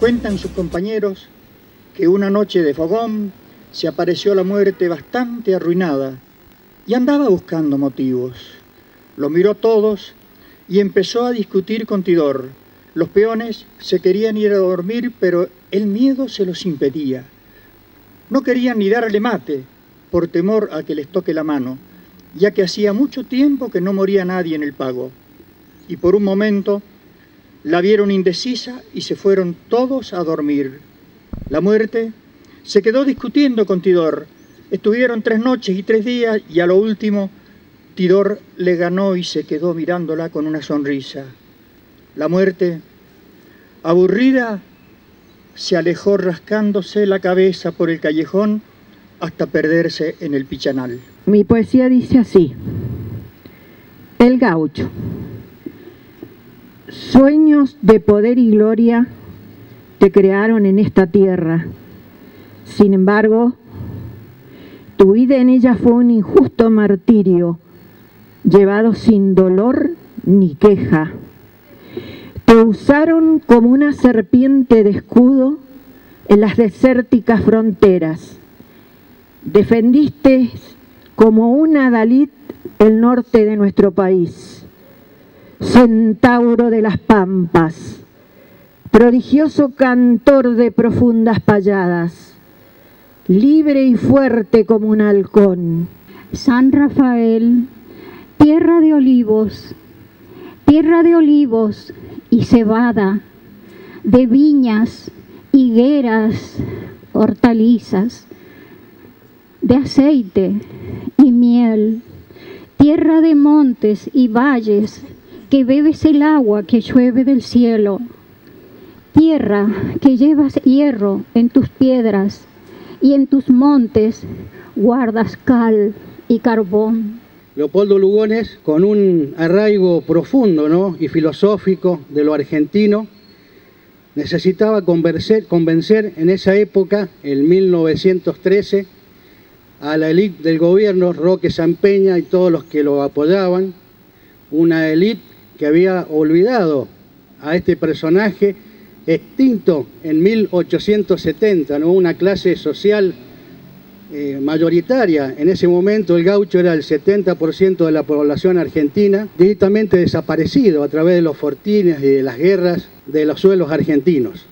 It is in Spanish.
Cuentan sus compañeros que una noche de fogón se apareció la muerte bastante arruinada y andaba buscando motivos. Lo miró todos y empezó a discutir con Tidor. Los peones se querían ir a dormir, pero el miedo se los impedía. No querían ni darle mate por temor a que les toque la mano, ya que hacía mucho tiempo que no moría nadie en el pago. Y por un momento la vieron indecisa y se fueron todos a dormir. La muerte se quedó discutiendo con Tidor. Estuvieron tres noches y tres días y a lo último Tidor le ganó y se quedó mirándola con una sonrisa. La muerte, aburrida, se alejó rascándose la cabeza por el callejón hasta perderse en el pichanal. Mi poesía dice así, El gaucho. Sueños de poder y gloria te crearon en esta tierra. Sin embargo, tu vida en ella fue un injusto martirio, llevado sin dolor ni queja. Te usaron como una serpiente de escudo en las desérticas fronteras. Defendiste como una Dalit el norte de nuestro país, centauro de las pampas, prodigioso cantor de profundas payadas, libre y fuerte como un halcón. San Rafael, tierra de olivos, tierra de olivos y cebada, de viñas, higueras, hortalizas, de aceite y miel, tierra de montes y valles, que bebes el agua que llueve del cielo, tierra que llevas hierro en tus piedras y en tus montes guardas cal y carbón. Leopoldo Lugones, con un arraigo profundo ¿no? y filosófico de lo argentino, necesitaba convencer, convencer en esa época, en 1913, a la élite del gobierno, Roque Sampeña y todos los que lo apoyaban, una élite que había olvidado a este personaje extinto en 1870, ¿no? una clase social eh, mayoritaria. En ese momento el gaucho era el 70% de la población argentina, directamente desaparecido a través de los fortines y de las guerras de los suelos argentinos.